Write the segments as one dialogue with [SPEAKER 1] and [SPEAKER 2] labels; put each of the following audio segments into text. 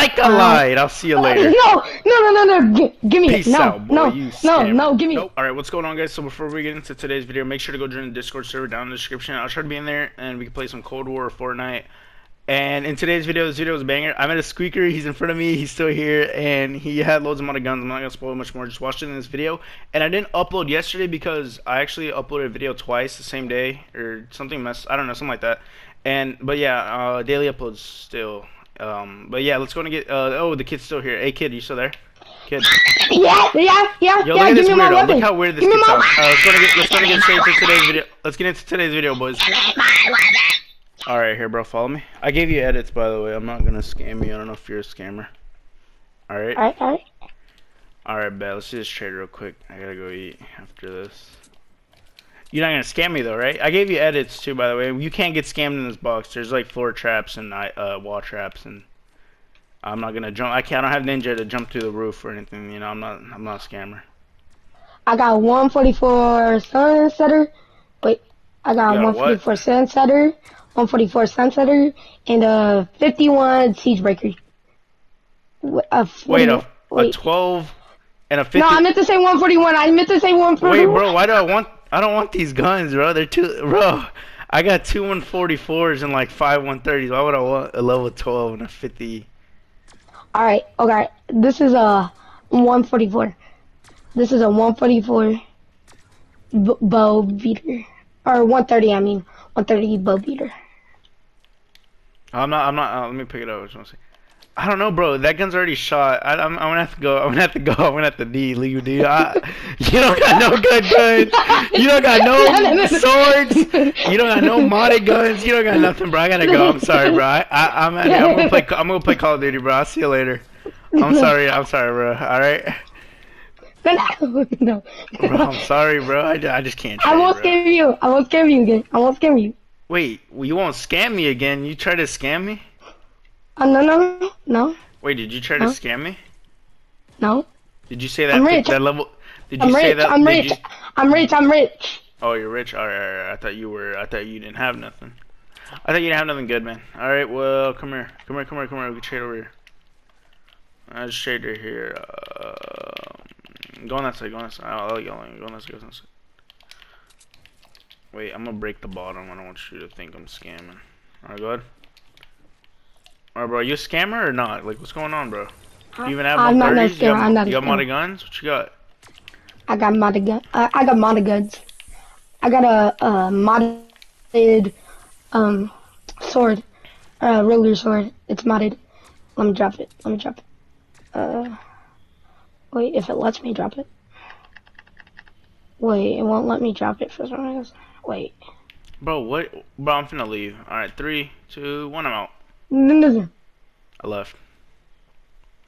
[SPEAKER 1] Psych, I lied. I'll see you later.
[SPEAKER 2] No, no, no, no, no. G give me
[SPEAKER 1] Peace
[SPEAKER 2] it. No,
[SPEAKER 1] out, boy.
[SPEAKER 2] no,
[SPEAKER 1] you
[SPEAKER 2] no,
[SPEAKER 1] scammer.
[SPEAKER 2] no. Give me.
[SPEAKER 1] Nope. All right, what's going on, guys? So before we get into today's video, make sure to go join the Discord server down in the description. I'll try to be in there, and we can play some Cold War or Fortnite. And in today's video, this video is a banger. I met a squeaker. He's in front of me. He's still here, and he had loads of amount of guns. I'm not gonna spoil much more. Just watch it in this video. And I didn't upload yesterday because I actually uploaded a video twice the same day or something mess. I don't know, something like that. And but yeah, uh, daily uploads still. Um, but yeah, let's go and get. Uh, oh, the kid's still here. Hey, kid, you still there? Kid.
[SPEAKER 2] Yeah, yeah, yeah,
[SPEAKER 1] Yo,
[SPEAKER 2] yeah.
[SPEAKER 1] look at this weirdo. Look how weird this kid sounds. Uh, let's go and get. Let's go and get straight to today's video. Let's get into today's video, boys. All right, here, bro. Follow me. I gave you edits, by the way. I'm not gonna scam you. I don't know if you're a scammer. All right.
[SPEAKER 2] All right, all right.
[SPEAKER 1] All right, bet. Let's do this trade real quick. I gotta go eat after this. You're not gonna scam me though, right? I gave you edits too, by the way. You can't get scammed in this box. There's like floor traps and uh, wall traps, and I'm not gonna jump. I can't. I don't have ninja to jump through the roof or anything. You know, I'm not. I'm not a scammer.
[SPEAKER 2] I got 144 sunsetter. Wait, I got
[SPEAKER 1] got
[SPEAKER 2] 144 sunsetter, 144 sunsetter, and a 51 siegebreaker. A 40,
[SPEAKER 1] Wait, a, a 12 and a 50.
[SPEAKER 2] No, I meant to say 141. I meant to say 141.
[SPEAKER 1] Wait, bro. Why do I want? I don't want these guns, bro. They're too, bro. I got two 144s and like five 130s. Why would I want a level 12 and a 50?
[SPEAKER 2] All right, okay. This is a 144. This is a 144 b- bow beater, or 130. I mean, 130 bow beater.
[SPEAKER 1] I'm not. I'm not. Uh, let me pick it up. I just want to see. I don't know, bro. That gun's already shot. I, I'm, I'm gonna have to go. I'm gonna have to go. I'm gonna have to leave, leave dude. I, you don't got no good guns. You don't got no swords. You don't got no modded guns. You don't got nothing, bro. I gotta go. I'm sorry, bro. I, I, I'm, at, I'm gonna play. I'm gonna play Call of Duty, bro. I'll see you later. I'm sorry. I'm sorry, bro. All right,
[SPEAKER 2] no, no.
[SPEAKER 1] bro. I'm sorry, bro. I, I just can't.
[SPEAKER 2] I won't scam you. I won't scam you again. I won't scam you.
[SPEAKER 1] Wait, you won't scam me again. You try to scam me?
[SPEAKER 2] Oh, no, no, no,
[SPEAKER 1] Wait, did you try to scam me?
[SPEAKER 2] no.
[SPEAKER 1] Did you say that?
[SPEAKER 2] I'm rich.
[SPEAKER 1] That level? Did you
[SPEAKER 2] I'm
[SPEAKER 1] say
[SPEAKER 2] rich.
[SPEAKER 1] that?
[SPEAKER 2] I'm rich.
[SPEAKER 1] you-
[SPEAKER 2] I'm rich. I'm rich.
[SPEAKER 1] Oh, you're rich. All right, all right. I thought you were. I thought you didn't have nothing. I thought you didn't have nothing good, man. All right. Well, come here. Come here. Come here. Come here. We can trade over here. I just trade right here. Uh, go on that side. Go on that side. I'll, I'll, go on go on that side. Go on that side. Wait, I'm gonna break the bottom. I don't want you to think I'm scamming. All right, go ahead. All right, bro. You a scammer or not? Like, what's going on, bro? You even have
[SPEAKER 2] I'm not no
[SPEAKER 1] 130s? You got,
[SPEAKER 2] scammer, I'm not
[SPEAKER 1] you got modded guns? What you got?
[SPEAKER 2] I got modded gun. Uh, I got modded guns. I got a, a modded um sword, uh, ruler sword. It's modded. Let me drop it. Let me drop it. Uh, wait, if it lets me drop it. Wait, it won't let me drop it for some reason. Wait.
[SPEAKER 1] Bro, what? Bro, I'm finna leave. All right, three, two, one. I'm out.
[SPEAKER 2] No, no, no.
[SPEAKER 1] I left.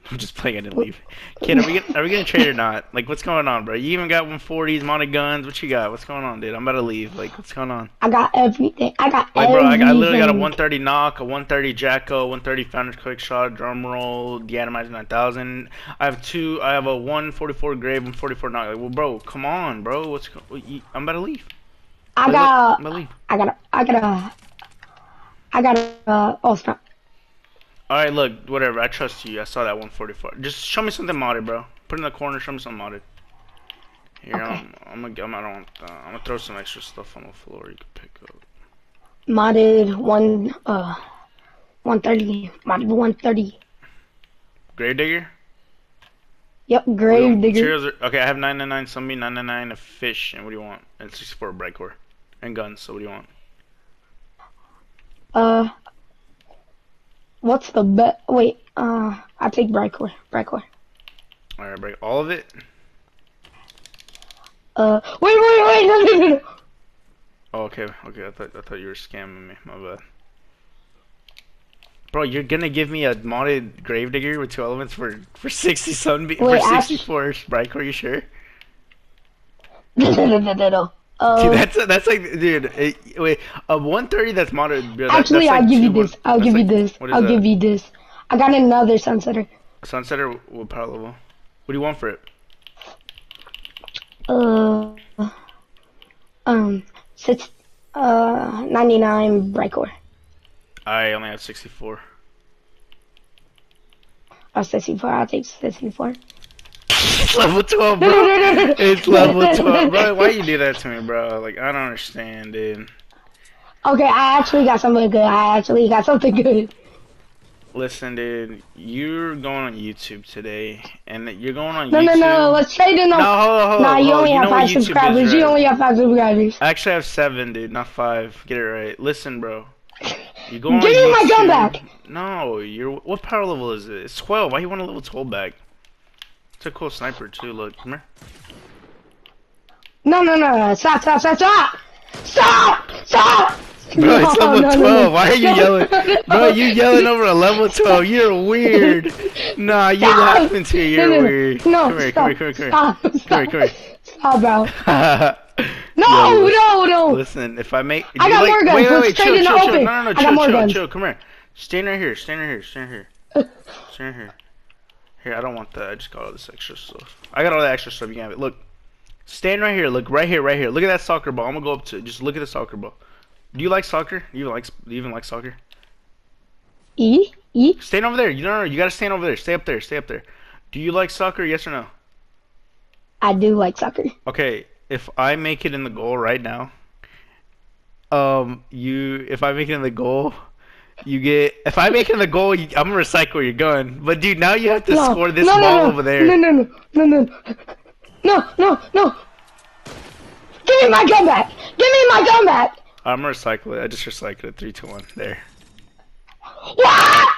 [SPEAKER 1] I'm just playing. I didn't leave. Kid, are we gonna, are we gonna trade or not? Like, what's going on, bro? You even got 140s, mounted guns. What you got? What's going on, dude? I'm about to leave. Like, what's going on?
[SPEAKER 2] I got everything. I got
[SPEAKER 1] Like, bro, I, got, I literally got a 130 knock, a 130 Jacko, 130 Founder's Quick Shot, drum roll, the Atomizer 9000. I have two. I have a 144 grave, 144 knock. Like, well, bro, come on, bro. What's? what you- I'm about to leave.
[SPEAKER 2] I got.
[SPEAKER 1] I'm
[SPEAKER 2] got.
[SPEAKER 1] about to leave.
[SPEAKER 2] I got. a- I got a. I got a. Uh, oh snap!
[SPEAKER 1] All right, look, whatever. I trust you. I saw that 144. Just show me something modded, bro. Put it in the corner. Show me something modded. Here,
[SPEAKER 2] Okay.
[SPEAKER 1] I'm, I'm gonna, I'm, I don't, uh, I'm gonna throw some extra stuff on the floor you can pick up.
[SPEAKER 2] Modded one. Uh, one thirty. Modded one thirty.
[SPEAKER 1] Gravedigger.
[SPEAKER 2] Yep, grave digger.
[SPEAKER 1] Are, okay, I have 999 zombie, 999 a fish, and what do you want? And 64 Brightcore, and guns. So what do you want?
[SPEAKER 2] Uh, what's the bet? Wait. Uh, I take Brightcore. Brightcore.
[SPEAKER 1] All right, break all of it.
[SPEAKER 2] Uh, wait, wait, wait. No, no, no, no.
[SPEAKER 1] Oh, okay, okay. I thought, I thought you were scamming me. My bad. Bro, you're gonna give me a modded gravedigger with two elements for for 60 sunbeam for 64 Brightcore? You sure?
[SPEAKER 2] No, no, no, no, no. Uh,
[SPEAKER 1] that's that's like, dude. eh, wait, a 130 that's modded. that-
[SPEAKER 2] actually, I'll give you
[SPEAKER 1] one-
[SPEAKER 2] this. I'll give you this. I'll
[SPEAKER 1] that?
[SPEAKER 2] give you this. I got another sunsetter.
[SPEAKER 1] Sunsetter with power level. What do you want for it?
[SPEAKER 2] Uh, um, six, uh, 99 Brightcore.
[SPEAKER 1] I only have 64.
[SPEAKER 2] Oh, sissy four. I'll take sissy four.
[SPEAKER 1] It's level 12, bro. It's level 12, bro. Why you do that to me, bro? Like, I don't understand, dude.
[SPEAKER 2] Okay, I actually got something good. I actually got something good.
[SPEAKER 1] Listen, dude, you're going on YouTube today, and you're going on
[SPEAKER 2] No,
[SPEAKER 1] YouTube.
[SPEAKER 2] no, no. No, let's trade in
[SPEAKER 1] No, hold on, hold on.
[SPEAKER 2] Nah, you
[SPEAKER 1] hold on.
[SPEAKER 2] only
[SPEAKER 1] know
[SPEAKER 2] have five
[SPEAKER 1] YouTube is,
[SPEAKER 2] subscribers. You only have five subscribers.
[SPEAKER 1] I actually have seven, dude, not five. Get it right. Listen, bro. You go on
[SPEAKER 2] Give me my gun
[SPEAKER 1] YouTube-
[SPEAKER 2] back.
[SPEAKER 1] No, you're. What power level is it? It's 12. Why you want a level 12 back? It's a cool sniper too. Look, come here.
[SPEAKER 2] No, no, no, no. Stop, stop, stop, stop. Stop! Stop!
[SPEAKER 1] Bro, it's level
[SPEAKER 2] no, no,
[SPEAKER 1] 12.
[SPEAKER 2] no.
[SPEAKER 1] Why are you
[SPEAKER 2] No.
[SPEAKER 1] yelling? Bro, you yelling over a level 12. You're weird. Nah, you're
[SPEAKER 2] Stop.
[SPEAKER 1] laughing too.
[SPEAKER 2] No,
[SPEAKER 1] You're
[SPEAKER 2] no, no.
[SPEAKER 1] weird.
[SPEAKER 2] No,
[SPEAKER 1] come here,
[SPEAKER 2] stop.
[SPEAKER 1] come here, come here, come here.
[SPEAKER 2] Stop,
[SPEAKER 1] Come here, come here.
[SPEAKER 2] Stop, bro. No,
[SPEAKER 1] Yo,
[SPEAKER 2] no, no.
[SPEAKER 1] Listen, if I make,
[SPEAKER 2] I got
[SPEAKER 1] like,
[SPEAKER 2] more guns.
[SPEAKER 1] Wait, wait, wait, chill, chill, chill. No, no, no,
[SPEAKER 2] I
[SPEAKER 1] chill,
[SPEAKER 2] got more
[SPEAKER 1] chill,
[SPEAKER 2] guns.
[SPEAKER 1] chill. Come here. Stand right here. Stand right here. Stand right here. Stand right here. Here, I don't want that. I just got all this extra stuff. I got all that extra stuff. You can have it. Look, stand right here. Look right here, right here. Look at that soccer ball. I'm gonna go up to. it. Just look at the soccer ball. Do you like soccer? Do you like? Do you even like soccer?
[SPEAKER 2] E? E?
[SPEAKER 1] Stand over there. You don't know. You gotta stand over there. Stay up there. Stay up there. Do you like soccer? Yes or no?
[SPEAKER 2] I do like soccer.
[SPEAKER 1] Okay, if I make it in the goal right now, um, you if I make it in the goal, you get. If I make it in the goal, you, I'm gonna recycle your gun. But dude, now you have to
[SPEAKER 2] no,
[SPEAKER 1] score this
[SPEAKER 2] no, no,
[SPEAKER 1] ball
[SPEAKER 2] no.
[SPEAKER 1] over there.
[SPEAKER 2] No, no, no, no, no, no, no, no. No Give me my gun back. Give me my gun back.
[SPEAKER 1] I'm gonna recycle it. I just recycled it. Three, two, one. There.
[SPEAKER 2] What?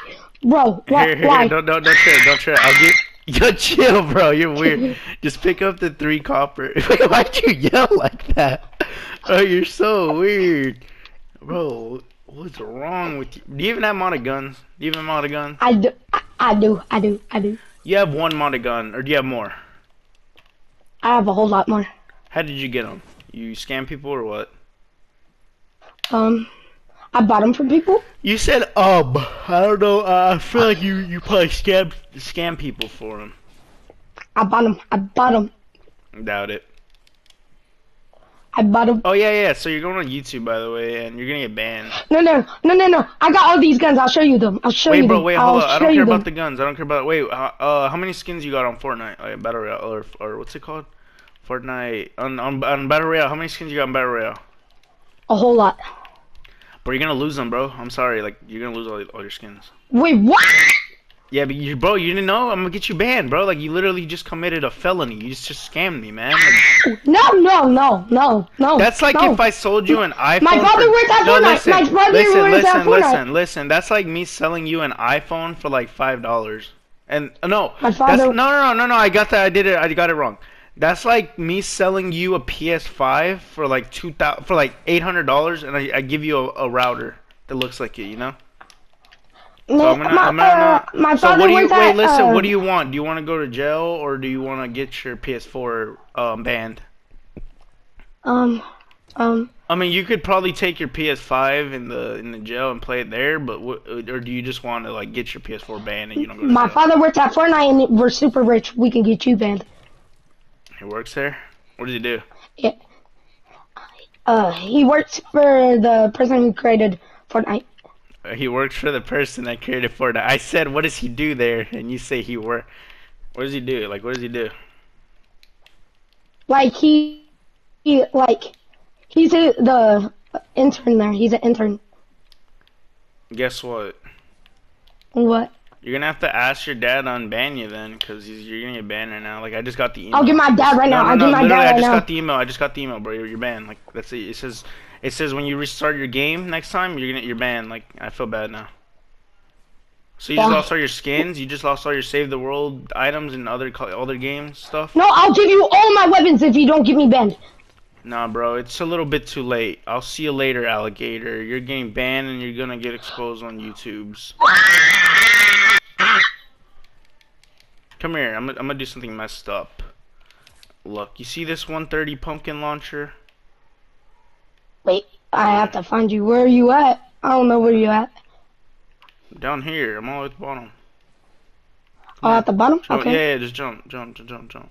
[SPEAKER 2] Bro, why?
[SPEAKER 1] Here, here,
[SPEAKER 2] why?
[SPEAKER 1] Don't, don't, don't trip. Don't trip. I'll get. Yo, chill, bro. You're weird. Just pick up the three copper. Wait, why'd you yell like that? Oh, you're so weird, bro. What's wrong with you? Do you even have modded guns? Do you even have modded guns?
[SPEAKER 2] I do. I, I do. I do. I do.
[SPEAKER 1] You have one modded gun, or do you have more?
[SPEAKER 2] I have a whole lot more.
[SPEAKER 1] How did you get them? You scam people or what?
[SPEAKER 2] Um, I bought them from people.
[SPEAKER 1] You said um. I don't know. Uh, I feel like you you probably scam scam people for them.
[SPEAKER 2] I bought them. I bought them.
[SPEAKER 1] Doubt it.
[SPEAKER 2] I bought them.
[SPEAKER 1] Oh yeah yeah. So you're going on YouTube by the way, and you're gonna get banned.
[SPEAKER 2] No, no, no, no, no. I got all these guns. I'll show you them. I'll show
[SPEAKER 1] Wait,
[SPEAKER 2] you
[SPEAKER 1] bro.
[SPEAKER 2] them.
[SPEAKER 1] Wait,
[SPEAKER 2] I'll
[SPEAKER 1] hold up. I
[SPEAKER 2] show
[SPEAKER 1] don't
[SPEAKER 2] you
[SPEAKER 1] care
[SPEAKER 2] them.
[SPEAKER 1] about the guns. I don't care about. Wait. Uh, uh, how many skins you got on Fortnite? Like, Battle Royale or or what's it called? Fortnite on on on Battle Royale. How many skins you got on Battle Royale?
[SPEAKER 2] A whole lot.
[SPEAKER 1] But you're gonna lose them, bro. I'm sorry. Like you're gonna lose all, all your skins.
[SPEAKER 2] Wait, what?
[SPEAKER 1] Yeah, but you, bro, you didn't know. I'm gonna get you banned, bro. Like you literally just committed a felony. You just just scammed me, man. Like,
[SPEAKER 2] No, no, no, no, no.
[SPEAKER 1] That's like
[SPEAKER 2] no.
[SPEAKER 1] if I sold you an iPhone.
[SPEAKER 2] My brother
[SPEAKER 1] for...
[SPEAKER 2] works at
[SPEAKER 1] no,
[SPEAKER 2] Fortnite.
[SPEAKER 1] Listen,
[SPEAKER 2] My brother
[SPEAKER 1] listen,
[SPEAKER 2] works
[SPEAKER 1] listen,
[SPEAKER 2] at Fortnite.
[SPEAKER 1] listen, listen. That's like me selling you an iPhone for like five dollars. And uh, no,
[SPEAKER 2] My
[SPEAKER 1] that's,
[SPEAKER 2] father-
[SPEAKER 1] no, no, no, no, no. I got that. I did it. I got it wrong. That's like me selling you a PS5 for like two thousand for like eight hundred dollars, and I, I give you a, a router that looks like it. You know.
[SPEAKER 2] No,
[SPEAKER 1] So I'm gonna,
[SPEAKER 2] my,
[SPEAKER 1] I'm gonna,
[SPEAKER 2] uh, my
[SPEAKER 1] so what do you wait?
[SPEAKER 2] at,
[SPEAKER 1] Listen,
[SPEAKER 2] uh,
[SPEAKER 1] what do you want? Do you want to go to jail or do you want to get your PS4 um, banned?
[SPEAKER 2] Um, um,
[SPEAKER 1] I mean, you could probably take your PS5 in the in the jail and play it there, but wh- or do you just want to like get your PS4 banned and you don't go to
[SPEAKER 2] my
[SPEAKER 1] jail?
[SPEAKER 2] father works at Fortnite and we're super rich. We can get you banned.
[SPEAKER 1] He works there. What does he do? Yeah.
[SPEAKER 2] Uh, he works for the person who created Fortnite.
[SPEAKER 1] He works for the person that created Fortnite. I said, what does he do there? And you say he work. What does he do? Like, what does he do?
[SPEAKER 2] Like he, he like, he's a, the intern there. He's an intern.
[SPEAKER 1] Guess what?
[SPEAKER 2] What?
[SPEAKER 1] You're gonna have to ask your dad to unban you then, cause he's, you're gonna get banned right now. Like I just got the email.
[SPEAKER 2] I'll get my dad right
[SPEAKER 1] No,
[SPEAKER 2] now.
[SPEAKER 1] no,
[SPEAKER 2] I'll
[SPEAKER 1] no,
[SPEAKER 2] get my dad
[SPEAKER 1] I
[SPEAKER 2] right
[SPEAKER 1] just
[SPEAKER 2] now.
[SPEAKER 1] got the email. I just got the email, bro. You're, you're banned. Like that's it. It says, it says when you restart your game next time, you're gonna you're banned. Like I feel bad now. So you just lost all your skins. You just lost all your save the world items and other other games stuff.
[SPEAKER 2] No, I'll give you all my weapons if you don't get me banned.
[SPEAKER 1] Nah, bro, it's a little bit too late. I'll see you later, alligator. You're getting banned and you're gonna get exposed on YouTube's. Come here. I'm, I'm gonna do something messed up. Look, you see this 130 pumpkin launcher?
[SPEAKER 2] Wait, I have to find you. Where are you at? I don't know where you at.
[SPEAKER 1] Down here. I'm all at the bottom.
[SPEAKER 2] Oh, at the bottom?
[SPEAKER 1] Oh,
[SPEAKER 2] Okay.
[SPEAKER 1] yeah, yeah, just jump, jump, jump, jump, jump.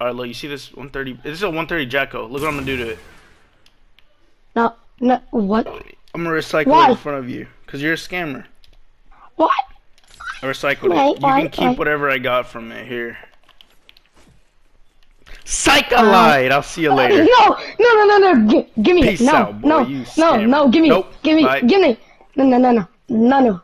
[SPEAKER 1] Alright, look, you see this 130? This is a 130 Jacko. Look what I'm gonna do to it.
[SPEAKER 2] No, no, what?
[SPEAKER 1] I'm gonna recycle
[SPEAKER 2] Why?
[SPEAKER 1] it in front of you. Because you're a scammer.
[SPEAKER 2] What?
[SPEAKER 1] I recycled
[SPEAKER 2] Right,
[SPEAKER 1] it. You can keep
[SPEAKER 2] right.
[SPEAKER 1] whatever I got from it here. Psych I lied. I'll see you later.
[SPEAKER 2] No, no, no, no, no. G- give me
[SPEAKER 1] Peace
[SPEAKER 2] it. No,
[SPEAKER 1] out, boy,
[SPEAKER 2] no, no, no. Give me
[SPEAKER 1] Nope.
[SPEAKER 2] Give me
[SPEAKER 1] bye.
[SPEAKER 2] Give me. No, no, no, no. No, no.